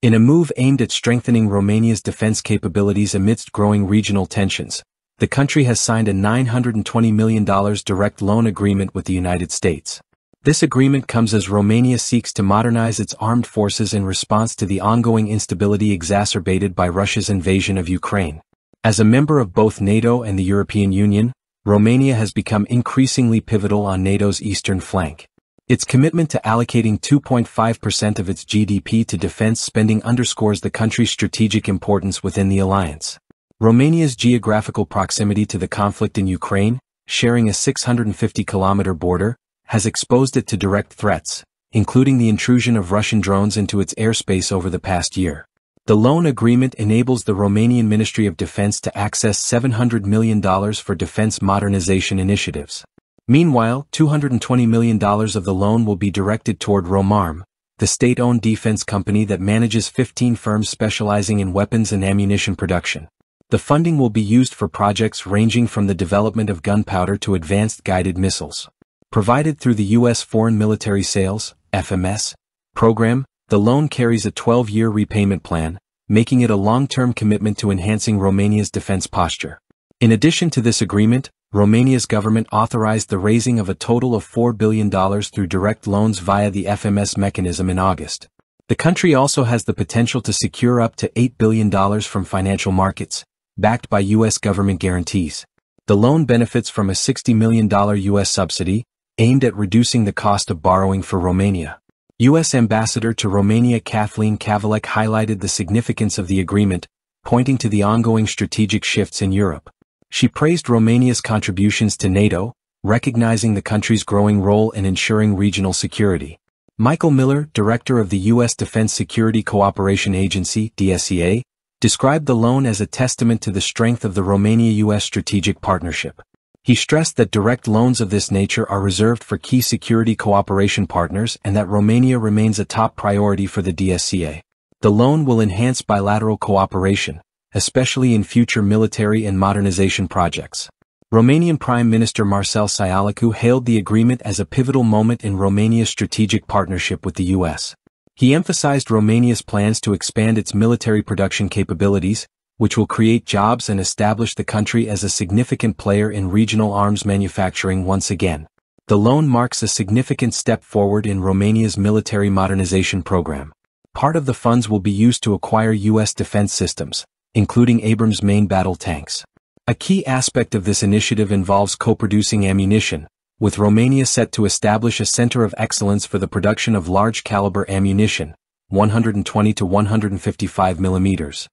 In a move aimed at strengthening Romania's defense capabilities amidst growing regional tensions, the country has signed a $920 million direct loan agreement with the United States. This agreement comes as Romania seeks to modernize its armed forces in response to the ongoing instability exacerbated by Russia's invasion of Ukraine. As a member of both NATO and the European Union, Romania has become increasingly pivotal on NATO's eastern flank. Its commitment to allocating 2.5% of its GDP to defense spending underscores the country's strategic importance within the alliance. Romania's geographical proximity to the conflict in Ukraine, sharing a 650-kilometer border, has exposed it to direct threats, including the intrusion of Russian drones into its airspace over the past year. The loan agreement enables the Romanian Ministry of Defense to access $700 million for defense modernization initiatives. Meanwhile, $220 million of the loan will be directed toward Romarm, the state-owned defense company that manages 15 firms specializing in weapons and ammunition production. The funding will be used for projects ranging from the development of gunpowder to advanced guided missiles. Provided through the U.S. Foreign Military Sales FMS, program, the loan carries a 12-year repayment plan, making it a long-term commitment to enhancing Romania's defense posture. In addition to this agreement, Romania's government authorized the raising of a total of $4 billion through direct loans via the FMS mechanism in August. The country also has the potential to secure up to $8 billion from financial markets, backed by U.S. government guarantees. The loan benefits from a $60 million U.S. subsidy, aimed at reducing the cost of borrowing for Romania. U.S. Ambassador to Romania Kathleen Kavalec highlighted the significance of the agreement, pointing to the ongoing strategic shifts in Europe. She praised Romania's contributions to NATO, recognizing the country's growing role in ensuring regional security. Michael Miller, director of the U.S. Defense Security Cooperation Agency, DSCA, described the loan as a testament to the strength of the Romania-US strategic partnership. He stressed that direct loans of this nature are reserved for key security cooperation partners and that Romania remains a top priority for the DSCA. The loan will enhance bilateral cooperation, especially in future military and modernization projects. Romanian Prime Minister Marcel Ciolacu hailed the agreement as a pivotal moment in Romania's strategic partnership with the U.S. He emphasized Romania's plans to expand its military production capabilities, which will create jobs and establish the country as a significant player in regional arms manufacturing once again. The loan marks a significant step forward in Romania's military modernization program. Part of the funds will be used to acquire U.S. defense systems, including Abrams main battle tanks. A key aspect of this initiative involves co-producing ammunition, with Romania set to establish a center of excellence for the production of large-caliber ammunition, 120 to 155 millimeters.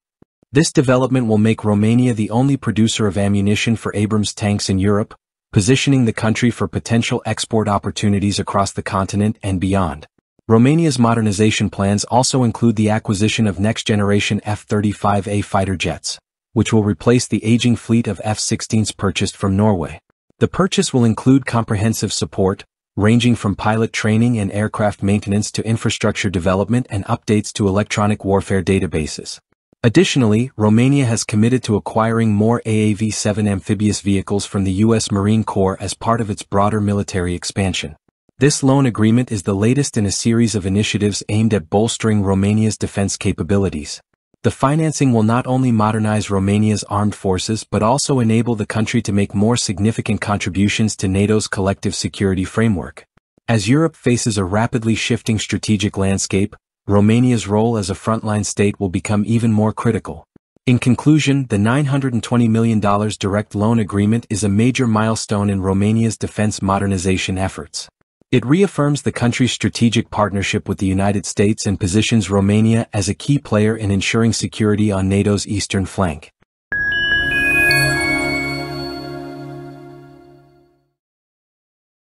This development will make Romania the only producer of ammunition for Abrams tanks in Europe, positioning the country for potential export opportunities across the continent and beyond. Romania's modernization plans also include the acquisition of next-generation F-35A fighter jets, which will replace the aging fleet of F-16s purchased from Norway. The purchase will include comprehensive support, ranging from pilot training and aircraft maintenance to infrastructure development and updates to electronic warfare databases. Additionally, Romania has committed to acquiring more AAV-7 amphibious vehicles from the U.S. Marine Corps as part of its broader military expansion. This loan agreement is the latest in a series of initiatives aimed at bolstering Romania's defense capabilities. The financing will not only modernize Romania's armed forces but also enable the country to make more significant contributions to NATO's collective security framework. As Europe faces a rapidly shifting strategic landscape, Romania's role as a frontline state will become even more critical. In conclusion, the $920 million direct loan agreement is a major milestone in Romania's defense modernization efforts. It reaffirms the country's strategic partnership with the United States and positions Romania as a key player in ensuring security on NATO's eastern flank.